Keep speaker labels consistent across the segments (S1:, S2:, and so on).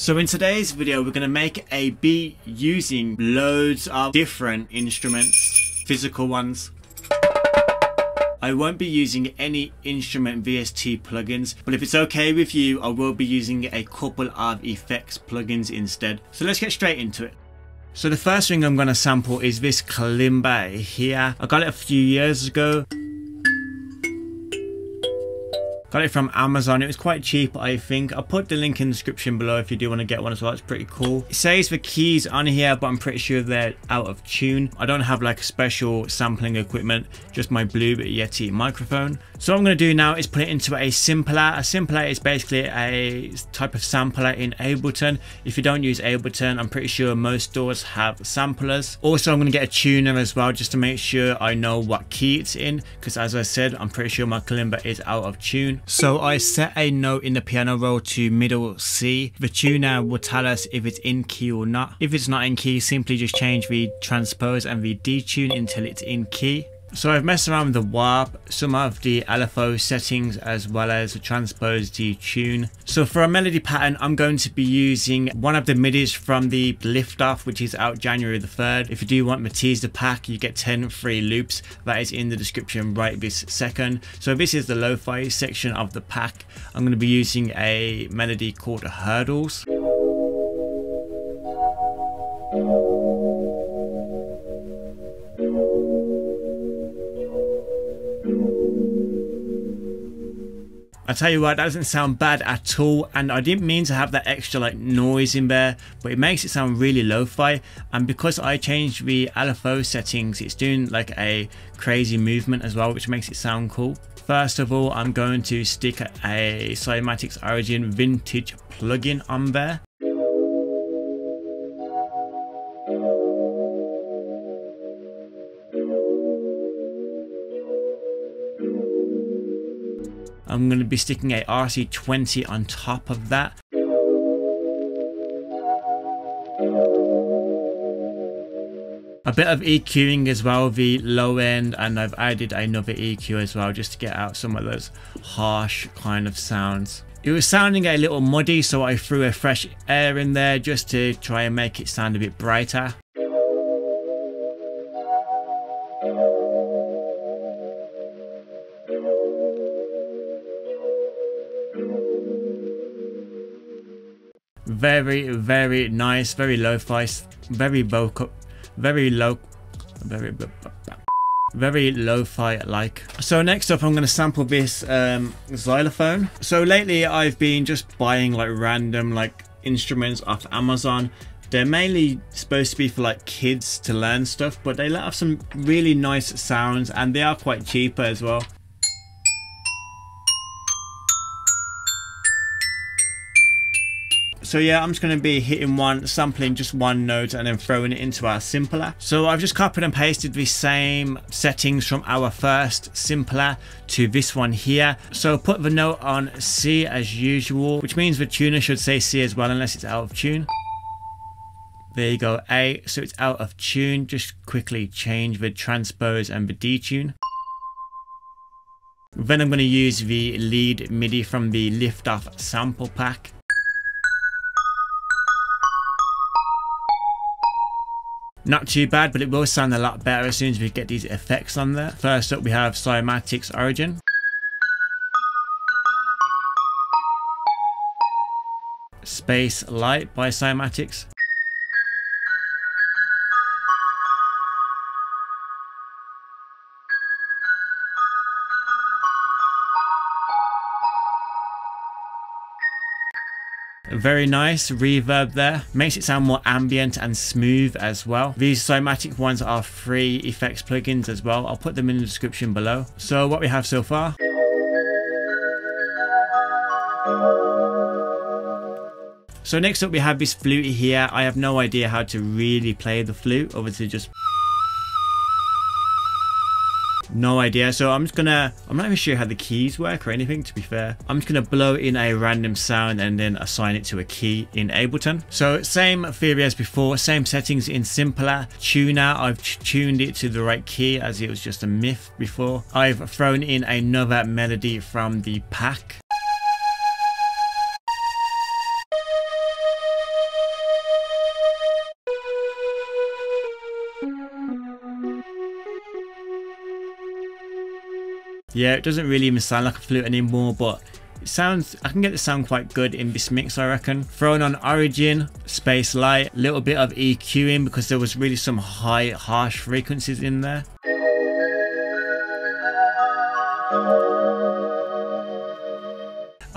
S1: So in today's video we're going to make a beat using loads of different instruments, physical ones. I won't be using any instrument VST plugins, but if it's okay with you, I will be using a couple of effects plugins instead. So let's get straight into it. So the first thing I'm going to sample is this kalimba here. I got it a few years ago. Got it from Amazon. It was quite cheap, I think. I'll put the link in the description below if you do want to get one as well. It's pretty cool. It says the keys on here, but I'm pretty sure they're out of tune. I don't have like a special sampling equipment, just my Blue Yeti microphone. So what I'm going to do now is put it into a simpler. A simpler is basically a type of sampler in Ableton. If you don't use Ableton, I'm pretty sure most stores have samplers. Also, I'm going to get a tuner as well, just to make sure I know what key it's in. Because as I said, I'm pretty sure my kalimba is out of tune. So I set a note in the piano roll to middle C. The tuner will tell us if it's in key or not. If it's not in key, simply just change the transpose and the detune until it's in key. So I've messed around with the warp, some of the LFO settings as well as the transpose detune. So for a melody pattern I'm going to be using one of the midis from the Liftoff which is out January the 3rd. If you do want Matisse the pack you get 10 free loops that is in the description right this second. So this is the lo-fi section of the pack. I'm going to be using a melody called Hurdles. I tell you what, that doesn't sound bad at all. And I didn't mean to have that extra like noise in there, but it makes it sound really lo-fi. And because I changed the LFO settings, it's doing like a crazy movement as well, which makes it sound cool. First of all, I'm going to stick a Cymatics Origin Vintage plugin on there. I'm going to be sticking a RC20 on top of that. A bit of EQing as well, the low end, and I've added another EQ as well just to get out some of those harsh kind of sounds. It was sounding a little muddy so I threw a fresh air in there just to try and make it sound a bit brighter. Very very nice very lo-fi very vocal very low very very lo-fi like. So next up i'm going to sample this um, xylophone. So lately i've been just buying like random like instruments off amazon. They're mainly supposed to be for like kids to learn stuff but they let off some really nice sounds and they are quite cheaper as well So yeah, I'm just going to be hitting one, sampling just one note and then throwing it into our simpler. So I've just copied and pasted the same settings from our first simpler to this one here. So put the note on C as usual, which means the tuner should say C as well unless it's out of tune. There you go, A, so it's out of tune. Just quickly change the transpose and the detune. Then I'm going to use the lead MIDI from the Liftoff sample pack. Not too bad, but it will sound a lot better as soon as we get these effects on there. First up, we have Cymatics Origin. Space Light by Cymatics. Very nice reverb there. Makes it sound more ambient and smooth as well. These Cymatic ones are free effects plugins as well. I'll put them in the description below. So what we have so far. So next up we have this flute here. I have no idea how to really play the flute other than just no idea. So I'm just gonna, I'm not even sure how the keys work or anything to be fair. I'm just gonna blow in a random sound and then assign it to a key in Ableton. So same theory as before, same settings in simpler. Tuner, I've tuned it to the right key as it was just a myth before. I've thrown in another melody from the pack Yeah, it doesn't really even sound like a flute anymore, but it sounds, I can get the sound quite good in this mix, I reckon. Throwing on Origin, Space Light, little bit of EQing because there was really some high, harsh frequencies in there.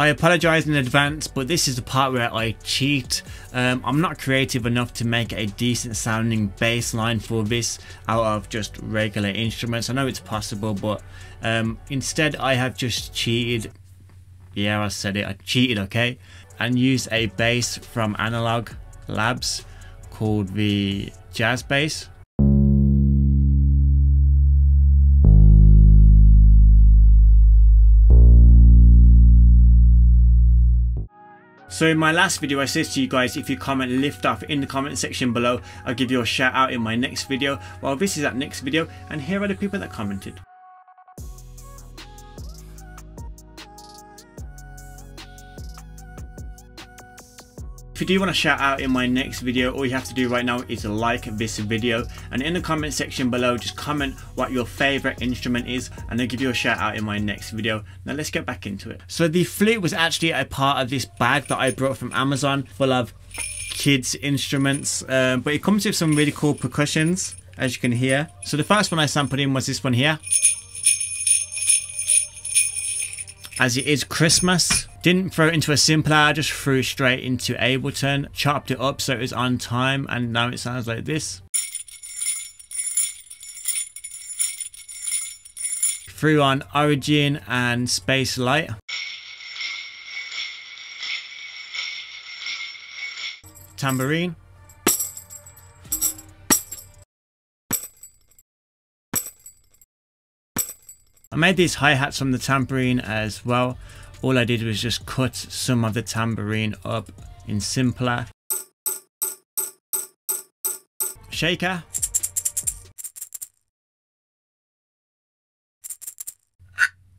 S1: I apologize in advance, but this is the part where I cheat. Um, I'm not creative enough to make a decent sounding bass line for this out of just regular instruments. I know it's possible, but um, instead I have just cheated. Yeah, I said it. I cheated, okay? And used a bass from Analog Labs called the Jazz Bass. So in my last video I said to you guys if you comment lift off in the comment section below I'll give you a shout out in my next video. Well this is that next video and here are the people that commented. You do want to shout out in my next video, all you have to do right now is like this video and in the comment section below, just comment what your favorite instrument is and I'll give you a shout out in my next video. Now let's get back into it. So the flute was actually a part of this bag that I brought from Amazon full of kids instruments, um, but it comes with some really cool percussions as you can hear. So the first one I sampled in was this one here. As it is Christmas, didn't throw it into a simpler, I just threw straight into Ableton, chopped it up so it was on time, and now it sounds like this. Threw on Origin and Space Light. Tambourine. I made these hi-hats from the tambourine as well all I did was just cut some of the tambourine up in simpler. Shaker.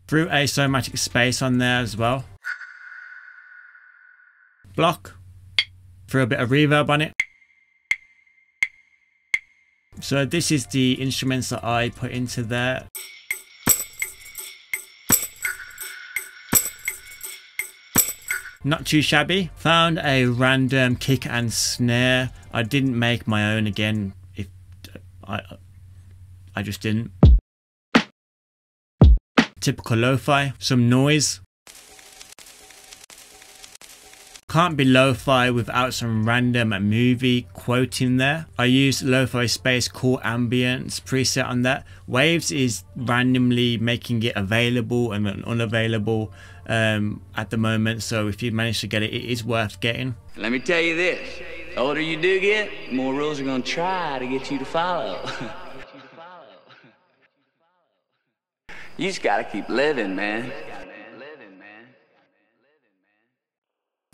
S1: Threw a Cymatic space on there as well. Block. Threw a bit of reverb on it. So this is the instruments that I put into there. Not too shabby. Found a random kick and snare. I didn't make my own again. If I, I just didn't. Typical lo-fi. Some noise. Can't be lo-fi without some random movie quote in there. I used lo-fi space cool ambience preset on that. Waves is randomly making it available and unavailable um, at the moment. So if you manage to get it, it is worth getting.
S2: Let me tell you this: the older you do get, more rules are gonna try to get you to follow. you just gotta keep living, man.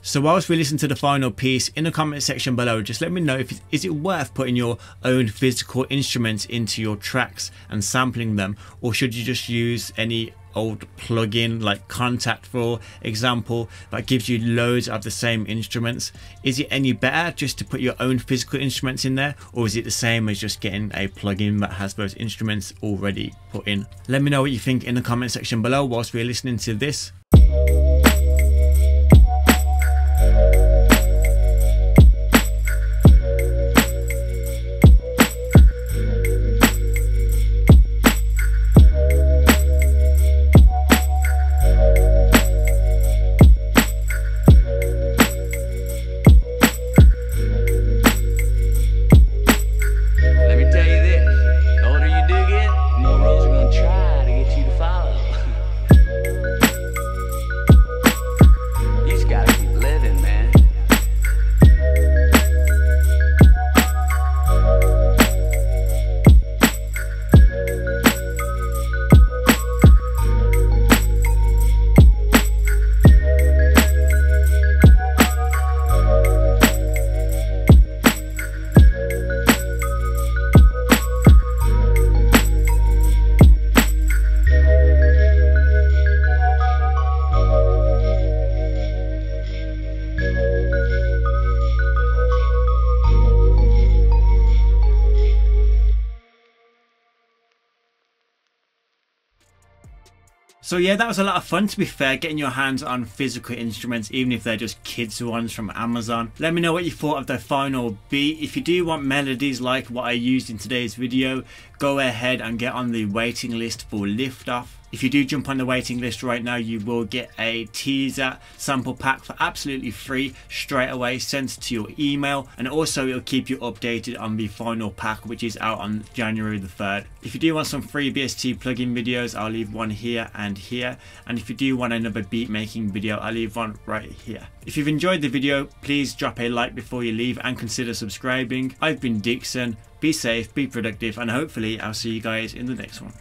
S1: So whilst we listen to the final piece, in the comment section below, just let me know if is it worth putting your own physical instruments into your tracks and sampling them, or should you just use any old plugin like Kontakt for example that gives you loads of the same instruments. Is it any better just to put your own physical instruments in there or is it the same as just getting a plugin that has those instruments already put in? Let me know what you think in the comment section below whilst we're listening to this So yeah, that was a lot of fun to be fair, getting your hands on physical instruments, even if they're just kids ones from Amazon. Let me know what you thought of the final beat. If you do want melodies like what I used in today's video, go ahead and get on the waiting list for Liftoff. If you do jump on the waiting list right now, you will get a teaser sample pack for absolutely free straight away sent to your email. And also it'll keep you updated on the final pack, which is out on January the 3rd. If you do want some free VST plugin videos, I'll leave one here and here. And if you do want another beat making video, I'll leave one right here. If you've enjoyed the video, please drop a like before you leave and consider subscribing. I've been Dixon. Be safe, be productive, and hopefully I'll see you guys in the next one.